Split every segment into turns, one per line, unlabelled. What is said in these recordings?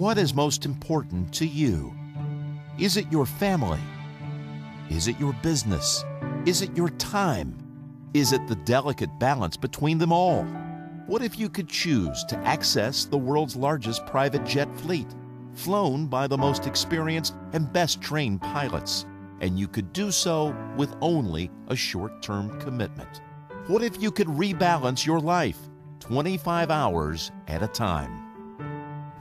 What is most important to you? Is it your family? Is it your business? Is it your time? Is it the delicate balance between them all? What if you could choose to access the world's largest private jet fleet, flown by the most experienced and best trained pilots, and you could do so with only a short term commitment? What if you could rebalance your life 25 hours at a time?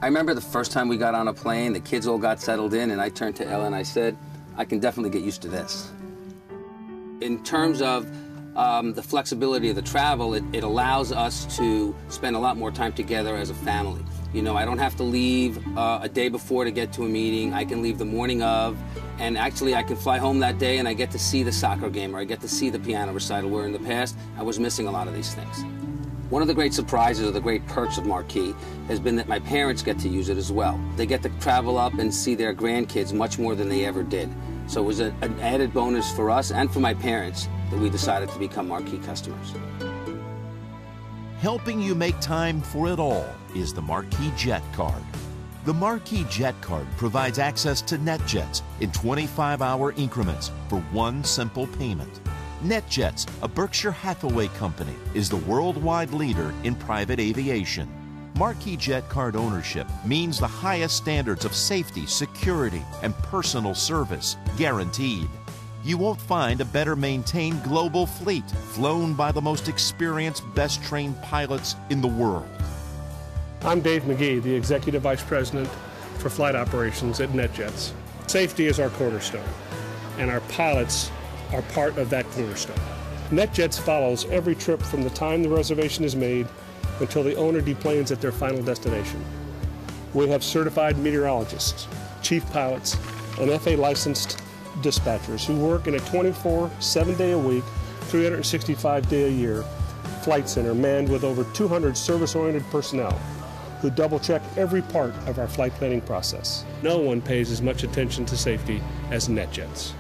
I remember the first time we got on a plane, the kids all got settled in, and I turned to Ella and I said, I can definitely get used to this. In terms of um, the flexibility of the travel, it, it allows us to spend a lot more time together as a family. You know, I don't have to leave uh, a day before to get to a meeting. I can leave the morning of, and actually I can fly home that day and I get to see the soccer game or I get to see the piano recital where in the past I was missing a lot of these things. One of the great surprises or the great perks of Marquis has been that my parents get to use it as well. They get to travel up and see their grandkids much more than they ever did. So it was a, an added bonus for us and for my parents that we decided to become Marquis customers.
Helping you make time for it all is the Marquis Jet Card. The Marquis Jet Card provides access to NetJets in 25 hour increments for one simple payment. NetJets, a Berkshire Hathaway company, is the worldwide leader in private aviation. Marquis Jet Card ownership means the highest standards of safety, security, and personal service guaranteed. You won't find a better maintained global fleet flown by the most experienced, best trained pilots in the world.
I'm Dave McGee, the Executive Vice President for Flight Operations at NetJets. Safety is our cornerstone, and our pilots are part of that cornerstone. NetJets follows every trip from the time the reservation is made until the owner deplanes at their final destination. We have certified meteorologists, chief pilots, and FAA licensed dispatchers who work in a 24, 7 day a week, 365 day a year flight center manned with over 200 service oriented personnel who double check every part of our flight planning process. No one pays as much attention to safety as NetJets.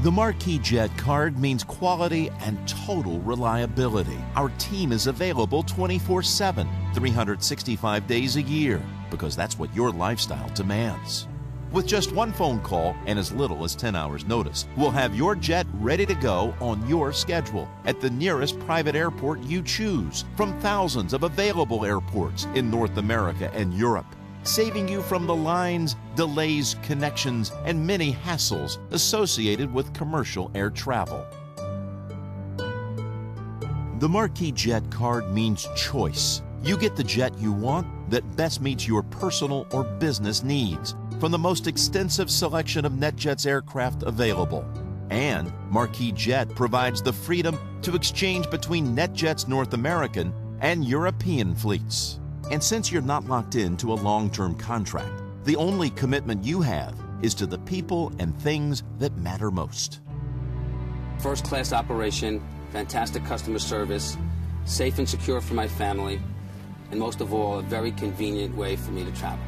The Marquis Jet card means quality and total reliability. Our team is available 24 7, 365 days a year, because that's what your lifestyle demands. With just one phone call and as little as 10 hours notice, we'll have your jet ready to go on your schedule at the nearest private airport you choose from thousands of available airports in North America and Europe, saving you from the lines, delays, connections, and many hassles associated with commercial air travel. The Marquis Jet card means choice. You get the jet you want that best meets your personal or business needs from the most extensive selection of NetJets aircraft available. And Marquis Jet provides the freedom to exchange between NetJets North American and European fleets. And since you're not locked into a long term contract, the only commitment you have is to the people and things that matter most.
First class operation, fantastic customer service, safe and secure for my family, and most of all, a very convenient way for me to travel.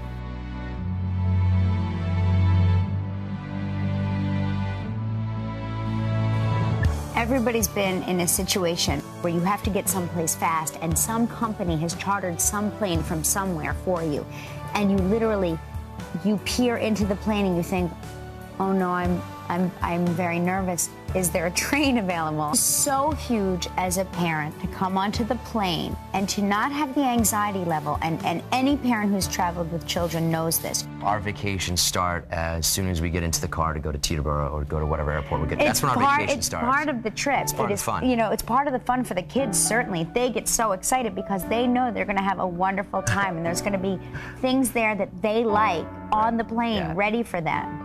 Everybody's been in a situation where you have to get someplace fast, and some company has chartered some plane from somewhere for you, and you literally you peer into the plane and you think, "Oh no, I'm I'm I'm very nervous." Is there a train available? So huge as a parent to come onto the plane and to not have the anxiety level, and, and any parent who's traveled with children knows this.
Our vacations start as soon as we get into the car to go to Teterboro or go to whatever airport we get.
It's
That's when our
part,
vacation
it's
starts.
It's part of the trip.
It's part
It
of the fun.
You know, it's part of the fun for the kids, certainly. They get so excited because they know they're going to have a wonderful time and there's going to be things there that they like on the plane
Yeah.
ready for them.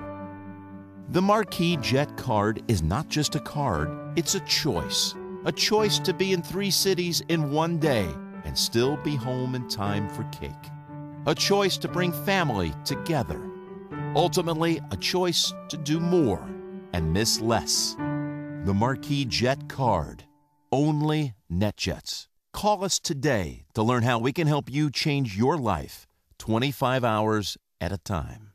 The Marquis Jet card is not just a card, it's a choice. A choice to be in three cities in one day and still be home in time for cake. A choice to bring family together. Ultimately, a choice to do more and miss less. The Marquis Jet card. Only NetJets. Call us today to learn how we can help you change your life 25 hours at a time.